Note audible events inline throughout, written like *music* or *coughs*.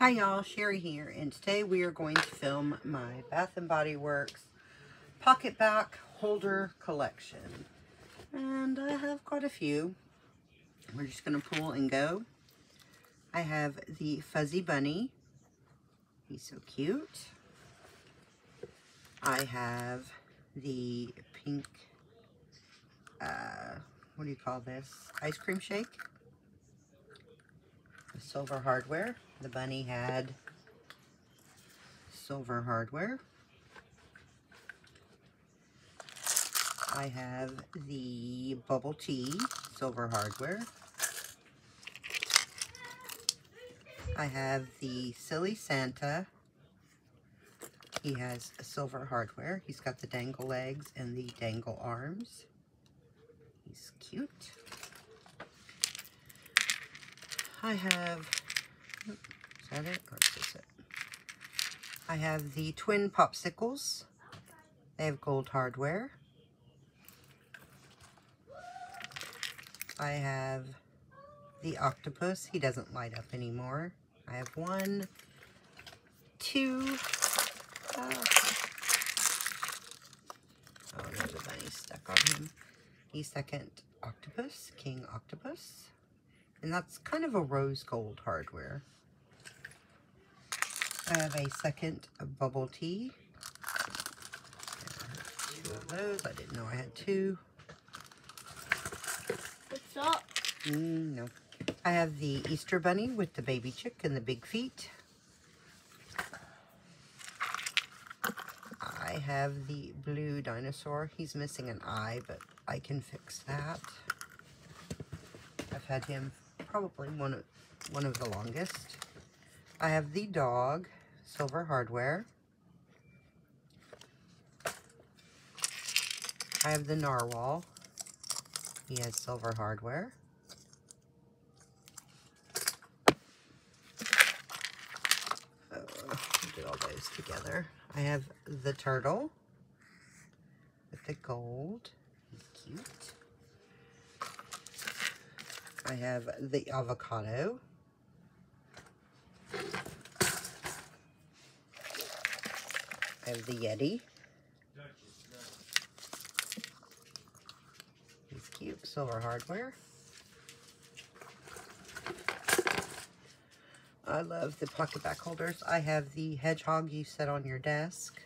Hi y'all, Sherry here, and today we are going to film my Bath & Body Works PocketBac holder collection. And I have quite a few. We're just going to pull and go. I have the Fuzzy Bunny. He's so cute. I have the pink, uh, what do you call this? Ice cream shake. The silver hardware. The bunny had silver hardware. I have the bubble tea silver hardware. I have the silly Santa. He has silver hardware. He's got the dangle legs and the dangle arms. He's cute. I have that it? Is it? I have the twin popsicles. They have gold hardware. I have the octopus. He doesn't light up anymore. I have one, two, uh, oh, there's a bunny stuck on him. The second octopus, king octopus. And that's kind of a rose gold hardware. I have a second bubble tea. Two of those. I didn't know I had two. What's up? Mm, no. I have the Easter Bunny with the baby chick and the big feet. I have the blue dinosaur. He's missing an eye, but I can fix that. I've had him probably one of, one of the longest. I have the dog silver hardware. I have the narwhal. He has silver hardware. Oh, do all those together. I have the turtle with the gold. He's cute. I have the avocado. Have the Yeti. These cute, silver hardware. I love the PocketBac holders. I have the hedgehog you set on your desk.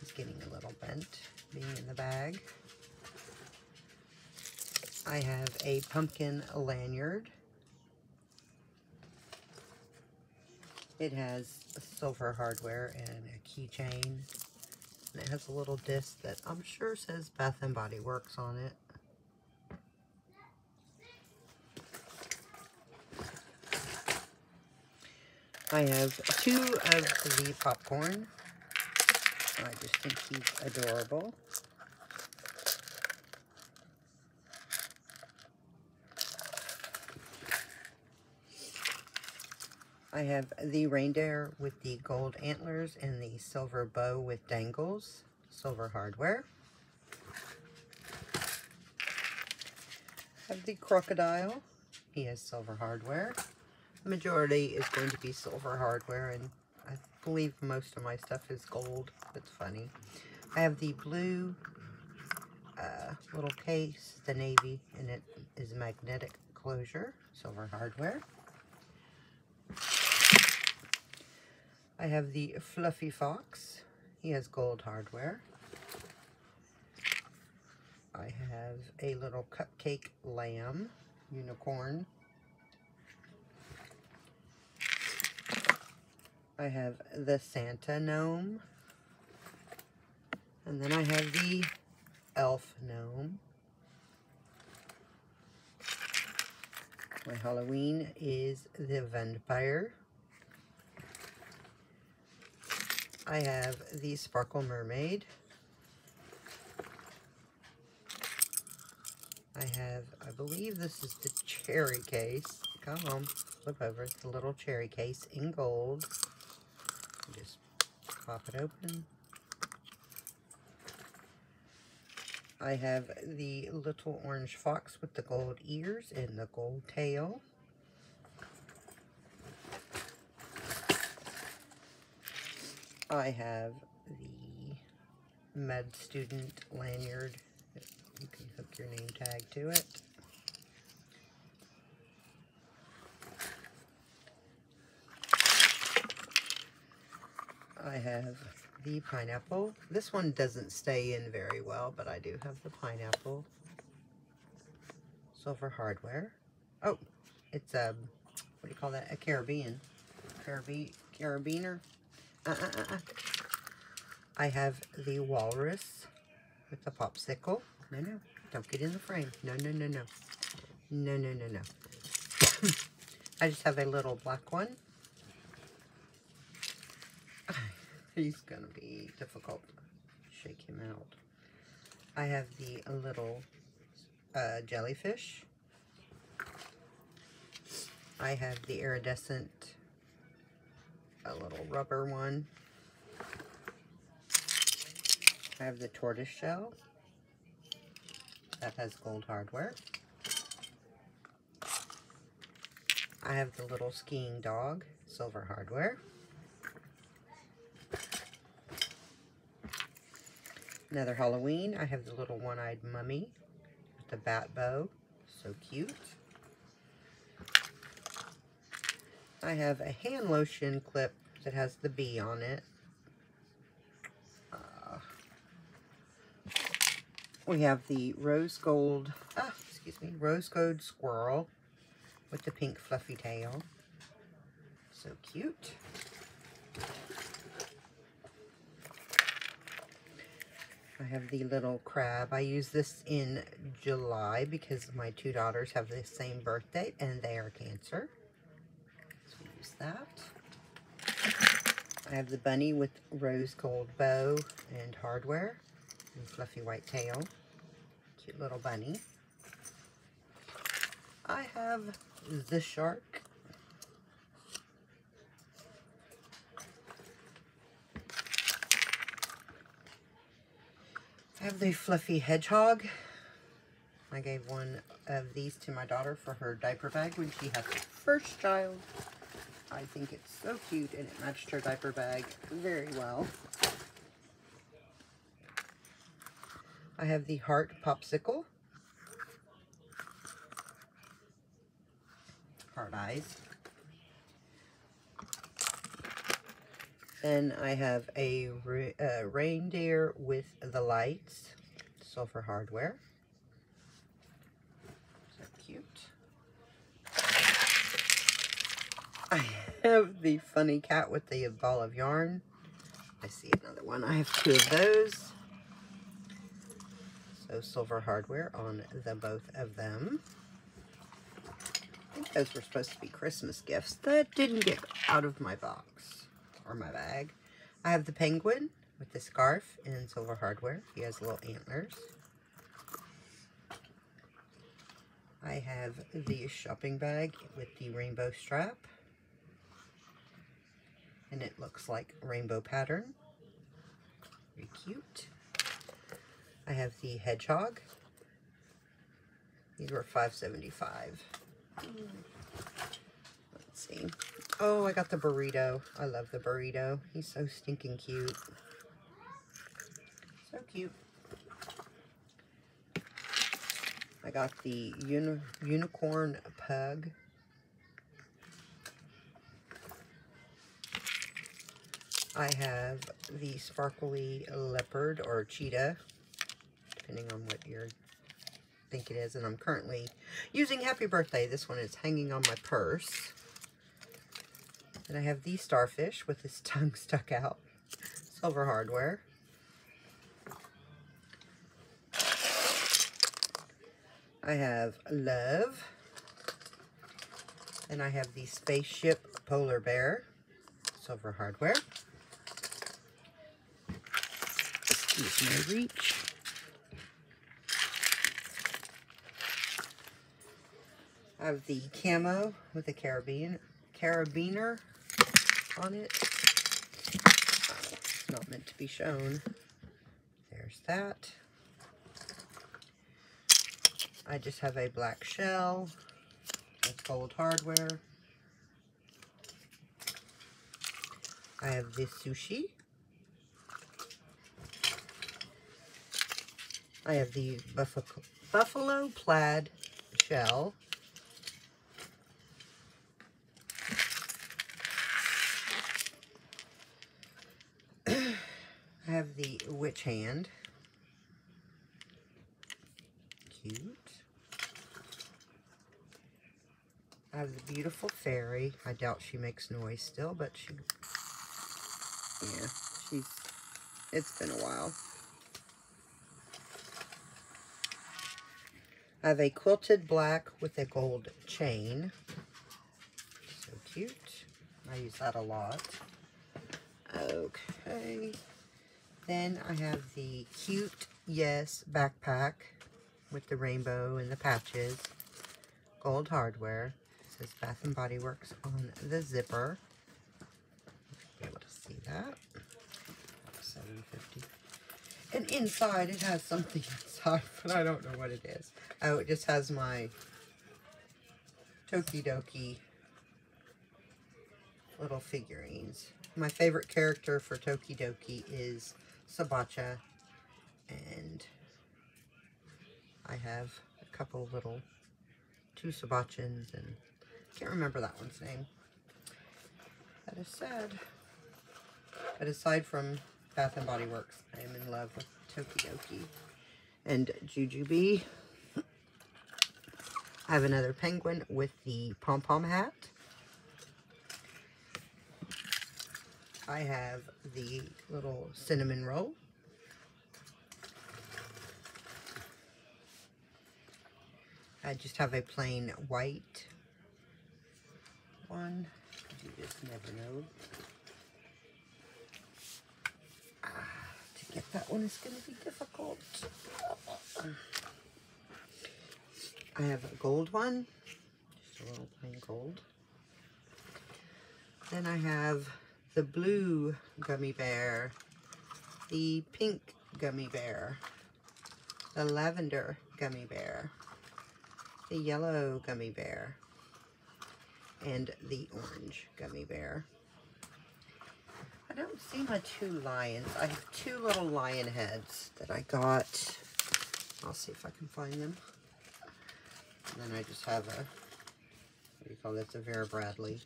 He's getting a little bent being in the bag. I have a pumpkin lanyard. It has silver hardware and a keychain. And it has a little disc that I'm sure says Bath & Body Works on it. I have two of the popcorn. I just think he's adorable. I have the reindeer with the gold antlers and the silver bow with dangles, silver hardware. I have the crocodile. He has silver hardware. The majority is going to be silver hardware, and I believe most of my stuff is gold. It's funny. I have the blue uh, little case, the navy, and it is magnetic closure, silver hardware. I have the Fluffy Fox. He has gold hardware. I have a little cupcake lamb unicorn. I have the Santa gnome. And then I have the elf gnome. My Halloween is the vampire. I have the Sparkle Mermaid. I have, I believe this is the cherry case. Come on, flip over. It's the little cherry case in gold. Just pop it open. I have the little orange fox with the gold ears and the gold tail. I have the med student lanyard. You can hook your name tag to it. I have the pineapple. This one doesn't stay in very well, but I do have the pineapple. Silver hardware. Oh, it's a, what do you call that? A Caribbean. Carabiner. Uh, uh, uh. I have the walrus with the popsicle. No, no, don't get in the frame. No, no, no, no. No, no, no, no. *coughs* I just have a little black one. *sighs* He's going to be difficult shake him out. I have the little uh, jellyfish. I have the iridescent, a little rubber one. I have the tortoise shell. That has gold hardware. I have the little skiing dog, silver hardware. Another Halloween, I have the little one-eyed mummy with the bat bow. So cute. I have a hand lotion clip that has the bee on it. Uh, we have the rose gold, ah, excuse me, rose gold squirrel with the pink fluffy tail. So cute. I have the little crab. I use this in July because my two daughters have the same birthday and they are Cancer. That. I have the bunny with rose gold bow and hardware and fluffy white tail. Cute little bunny. I have the shark I have the fluffy hedgehog. I gave one of these to my daughter for her diaper bag when she had her first child. I think it's so cute and it matched her diaper bag very well. I have the heart popsicle. Heart eyes. Then I have a uh, reindeer with the lights, silver hardware. So cute. I have the funny cat with the ball of yarn. I see another one. I have two of those. So silver hardware on the both of them. I think those were supposed to be Christmas gifts. That didn't get out of my box or my bag. I have the penguin with the scarf and silver hardware. He has little antlers. I have the shopping bag with the rainbow strap. And it looks like rainbow pattern. Very cute. I have the hedgehog. These were $5.75. Let's see. Oh, I got the burrito. I love the burrito. He's so stinking cute. So cute. I got the uni unicorn pug. I have the sparkly leopard or cheetah, depending on what you think it is. And I'm currently using Happy Birthday. This one is hanging on my purse. And I have the starfish with his *laughs* tongue stuck out. Silver hardware. I have love. And I have the spaceship polar bear. Silver hardware. Excuse my reach. I have the camo with the Caribbean carabiner on it. It's not meant to be shown. There's that. I just have a black shell with gold hardware. I have this sushi I have the buffalo, buffalo plaid shell. *clears throat* I have the witch hand. Cute. I have the beautiful fairy. I doubt she makes noise still, but she, yeah, she's, it's been a while. I have a quilted black with a gold chain. So cute. I use that a lot. Okay. Then I have the cute Yes backpack with the rainbow and the patches. Gold hardware. It says Bath and Body Works on the zipper. Be able to see that. 750. And inside it has something inside, but *laughs* I don't know what it is. Oh, it just has my Tokidoki little figurines. My favorite character for Tokidoki is Sabacha, and I have a couple little, two Sabachins, and can't remember that one's name. That is sad. But aside from Bath and Body Works, I am in love with Tokidoki and JuJuBe. I have another penguin with the pom-pom hat. I have the little cinnamon roll. I just have a plain white one. You just never know. Ah, to get that one is going to be difficult. I have a gold one. Just a little plain gold. Then I have the blue gummy bear, the pink gummy bear, the lavender gummy bear, the yellow gummy bear, and the orange gummy bear. I don't see my two lions. I have two little lion heads that I got. I'll see if I can find them. And then I just have a, what do you call this, a Vera Bradley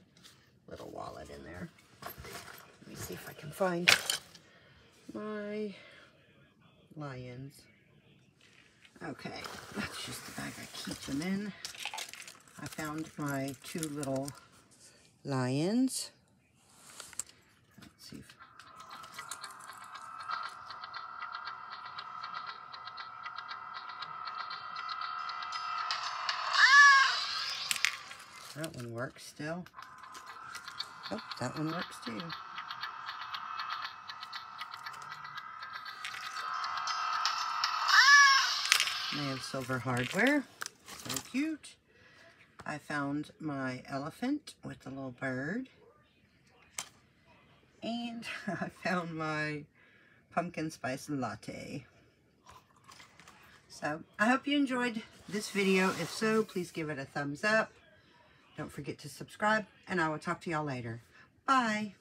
little wallet in there. Let me see if I can find my lions. Okay, that's just the bag I keep them in. I found my two little lions. See if ah! That one works still. Oh, that one works too. Ah! They have silver hardware. So cute. I found my elephant with the little bird. And *laughs* I found my pumpkin spice latte. So, I hope you enjoyed this video. If so, please give it a thumbs up. Don't forget to subscribe, and I will talk to y'all later. Bye.